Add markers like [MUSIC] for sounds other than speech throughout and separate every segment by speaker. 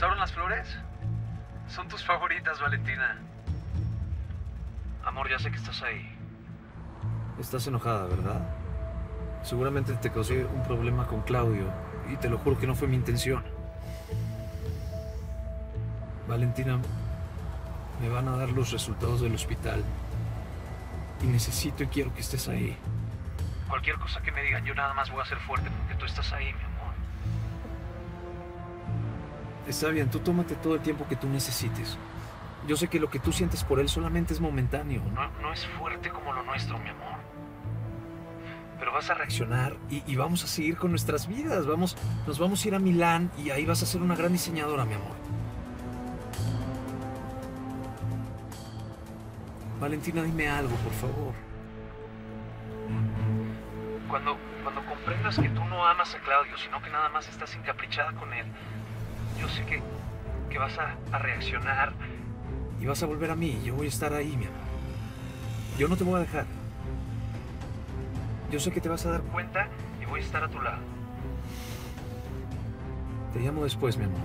Speaker 1: gustaron las flores? Son tus favoritas, Valentina. Amor, ya sé que estás ahí. Estás enojada, ¿verdad? Seguramente te causé un problema con Claudio y te lo juro que no fue mi intención. Valentina, me van a dar los resultados del hospital y necesito y quiero que estés ahí. Cualquier cosa que me digan, yo nada más voy a ser fuerte porque tú estás ahí, mi amor. Está bien, tú tómate todo el tiempo que tú necesites. Yo sé que lo que tú sientes por él solamente es momentáneo. No, no es fuerte como lo nuestro, mi amor. Pero vas a reaccionar y, y vamos a seguir con nuestras vidas. Vamos, nos vamos a ir a Milán y ahí vas a ser una gran diseñadora, mi amor. Valentina, dime algo, por favor. Cuando, cuando comprendas que tú no amas a Claudio, sino que nada más estás encaprichada con él, sé que, que vas a, a reaccionar y vas a volver a mí. Yo voy a estar ahí, mi amor. Yo no te voy a dejar. Yo sé que te vas a dar cuenta y voy a estar a tu lado. Te llamo después, mi amor.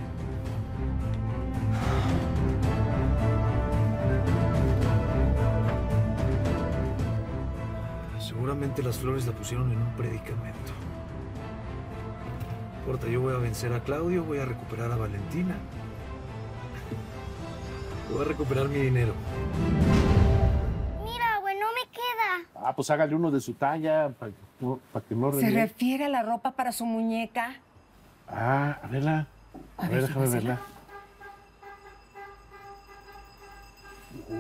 Speaker 1: Seguramente las flores la pusieron en un predicamento. No importa, yo voy a vencer a Claudio, voy a recuperar a Valentina. Voy a recuperar mi dinero.
Speaker 2: Mira, güey, no me queda.
Speaker 3: Ah, pues hágale uno de su talla para que no, pa' que no
Speaker 4: ¿Se refiere a la ropa para su muñeca?
Speaker 3: Ah, a verla. A,
Speaker 4: A
Speaker 3: ver,
Speaker 4: ver,
Speaker 3: déjame verla.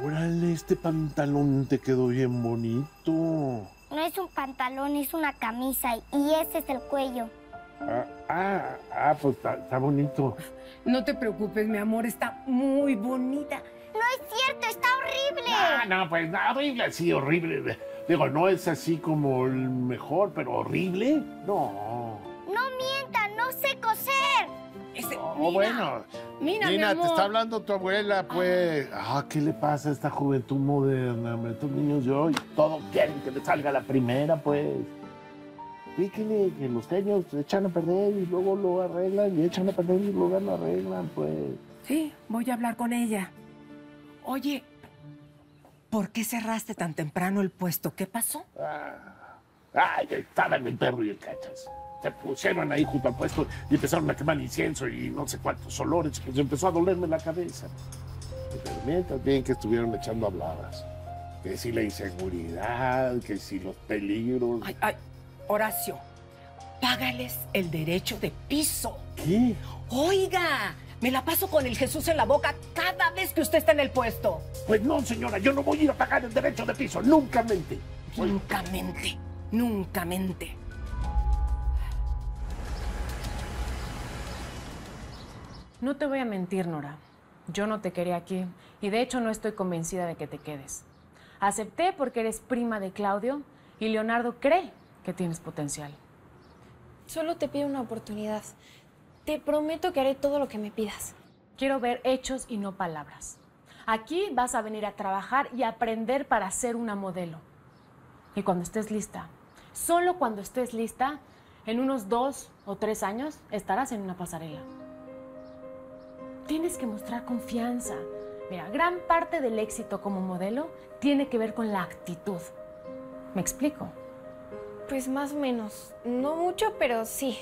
Speaker 3: Órale, este pantalón te quedó bien bonito.
Speaker 2: No es un pantalón, es una camisa y ese es el cuello.
Speaker 3: Ah, ah, ah, pues está, está bonito.
Speaker 4: No te preocupes, mi amor, está muy bonita.
Speaker 2: No es cierto, está horrible.
Speaker 3: Ah, no, pues no, horrible, sí, horrible. Digo, no es así como el mejor, pero horrible. No.
Speaker 2: No mientan, no sé coser.
Speaker 4: Ese-
Speaker 3: Oh,
Speaker 4: mira,
Speaker 3: bueno.
Speaker 4: Mira, mi
Speaker 3: Nina, te
Speaker 4: amor.
Speaker 3: está hablando tu abuela, pues. Ah, ¿qué le pasa a esta juventud moderna, hombre? Estos niños de hoy, todos quieren que le salga la primera, pues. Fíjale que los teños se echan a perder y luego lo arreglan y echan a perder y luego lo arreglan, pues.
Speaker 4: Sí, voy a hablar con ella. Oye, ¿por qué cerraste tan temprano el puesto? ¿Qué pasó?
Speaker 3: Ah, ay, estaban el perro y el cachas. Se pusieron ahí junto al puesto y empezaron a quemar incienso y no sé cuántos olores. Pues empezó a dolerme la cabeza. Pero mientras bien que estuvieron echando habladas. Que si la inseguridad, que si los peligros.
Speaker 4: Ay, ay, Horacio, págales el derecho de piso.
Speaker 3: ¿Qué?
Speaker 4: Oiga, me la paso con el Jesús en la boca cada vez que usted está en el puesto.
Speaker 3: Pues no, señora, yo no voy a ir a pagar el derecho de piso, nunca mente.
Speaker 4: Nunca mente, nunca mente.
Speaker 5: No te voy a mentir, Nora. Yo no te quería aquí y de hecho no estoy convencida de que te quedes. Acepté porque eres prima de Claudio y Leonardo cree que tienes potencial.
Speaker 6: Solo te pido una oportunidad. Te prometo que haré todo lo que me pidas.
Speaker 5: Quiero ver hechos y no palabras. Aquí vas a venir a trabajar y aprender para ser una modelo. Y cuando estés lista, solo cuando estés lista, en unos dos o tres años estarás en una pasarela. Tienes que mostrar confianza. Mira, gran parte del éxito como modelo tiene que ver con la actitud. ¿Me explico?
Speaker 6: Pues más o menos. No mucho, pero sí.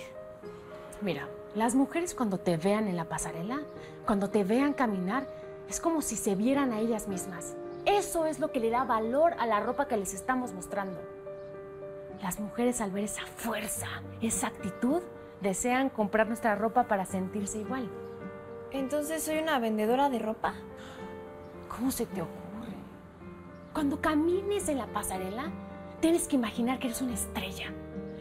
Speaker 5: Mira, las mujeres cuando te vean en la pasarela, cuando te vean caminar, es como si se vieran a ellas mismas. Eso es lo que le da valor a la ropa que les estamos mostrando. Las mujeres al ver esa fuerza, esa actitud, desean comprar nuestra ropa para sentirse igual.
Speaker 6: Entonces soy una vendedora de ropa.
Speaker 5: ¿Cómo se te ocurre? Cuando camines en la pasarela, tienes que imaginar que eres una estrella.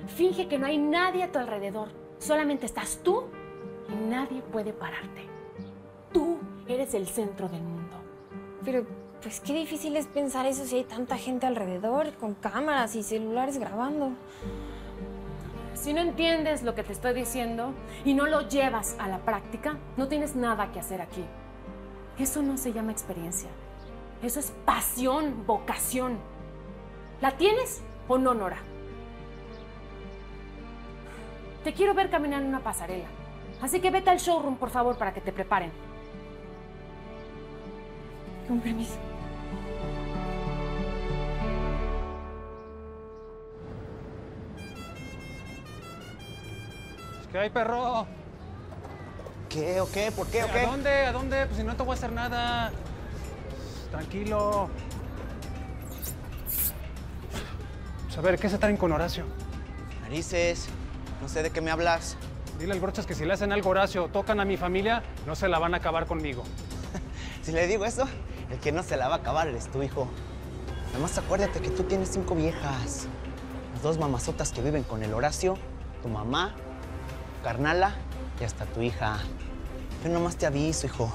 Speaker 5: Finge que no hay nadie a tu alrededor. Solamente estás tú y nadie puede pararte. Tú eres el centro del mundo.
Speaker 6: Pero pues qué difícil es pensar eso si hay tanta gente alrededor, con cámaras y celulares grabando.
Speaker 5: Si no entiendes lo que te estoy diciendo y no lo llevas a la práctica, no tienes nada que hacer aquí. Eso no se llama experiencia. Eso es pasión, vocación. ¿La tienes o no, Nora? Te quiero ver caminar en una pasarela. Así que vete al showroom, por favor, para que te preparen.
Speaker 6: Con permiso.
Speaker 7: ¿Qué hay, perro?
Speaker 8: ¿Qué o qué? ¿Por qué o qué?
Speaker 7: ¿A dónde? ¿A dónde? Pues si no te voy a hacer nada. Tranquilo. Pues a ver, ¿qué se traen con Horacio?
Speaker 8: Narices, no sé de qué me hablas.
Speaker 7: Dile al Brochas que si le hacen algo a Horacio, tocan a mi familia, no se la van a acabar conmigo. [LAUGHS]
Speaker 8: Si le digo eso, el que no se la va a acabar eres tu hijo. Además, acuérdate que tú tienes cinco viejas. Las dos mamazotas que viven con el Horacio, tu mamá, tu carnala y hasta tu hija. Yo nomás te aviso, hijo.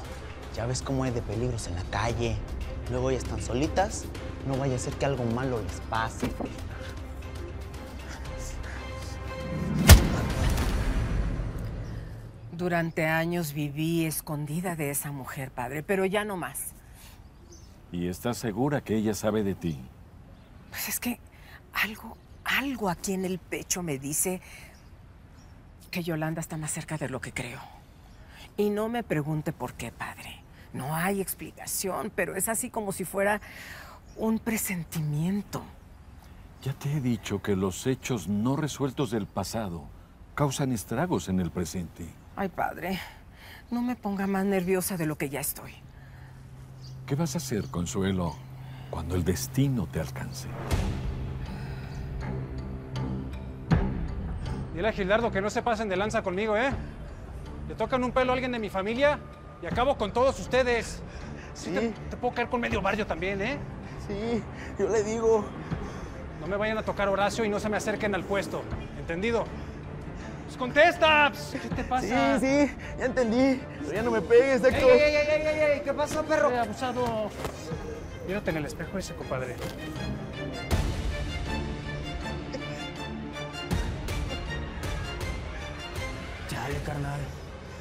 Speaker 8: Ya ves cómo hay de peligros en la calle. Luego ya están solitas. No vaya a ser que algo malo les pase.
Speaker 4: Durante años viví escondida de esa mujer, padre, pero ya no más.
Speaker 9: ¿Y estás segura que ella sabe de ti?
Speaker 4: Pues es que algo, algo aquí en el pecho me dice que Yolanda está más cerca de lo que creo. Y no me pregunte por qué, padre. No hay explicación, pero es así como si fuera un presentimiento.
Speaker 9: Ya te he dicho que los hechos no resueltos del pasado causan estragos en el presente.
Speaker 4: Ay, padre, no me ponga más nerviosa de lo que ya estoy.
Speaker 9: ¿Qué vas a hacer, Consuelo, cuando el destino te alcance?
Speaker 7: Dile a Gildardo que no se pasen de lanza conmigo, ¿eh? Le tocan un pelo a alguien de mi familia y acabo con todos ustedes.
Speaker 8: Sí,
Speaker 7: Te, te puedo caer con medio barrio también, ¿eh?
Speaker 8: Sí, yo le digo.
Speaker 7: No me vayan a tocar Horacio y no se me acerquen al puesto. ¿Entendido? ¡Pues contesta! Pues, ¿Qué te
Speaker 8: Sí,
Speaker 7: pasa?
Speaker 8: sí, ya entendí. Pero ya no me pegues,
Speaker 10: ¡Ey,
Speaker 8: Héctor.
Speaker 10: ey, ey, ey, ey, ey! ¿Qué pasó, perro?
Speaker 7: Eh, abusado. Mírate en el espejo ese, compadre.
Speaker 10: Chale, carnal.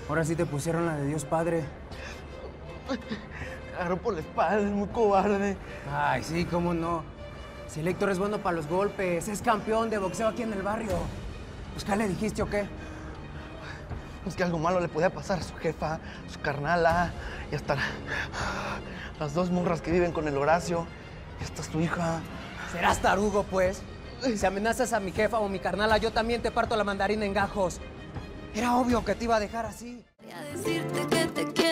Speaker 10: Ahora sí te pusieron la de Dios Padre.
Speaker 8: Agarró por la espalda, es muy cobarde.
Speaker 10: Ay, sí, cómo no. Si el Héctor es bueno para los golpes, es campeón de boxeo aquí en el barrio. Pues, ¿qué le dijiste o qué?
Speaker 8: Es que algo malo le podía pasar a su jefa, a su carnala y hasta la- las dos morras que viven con el Horacio. Y hasta su hija.
Speaker 10: Serás tarugo, pues. Si amenazas a mi jefa o mi carnala, yo también te parto la mandarina en gajos. Era obvio que te iba a dejar así.
Speaker 11: Voy a decirte que te quiero.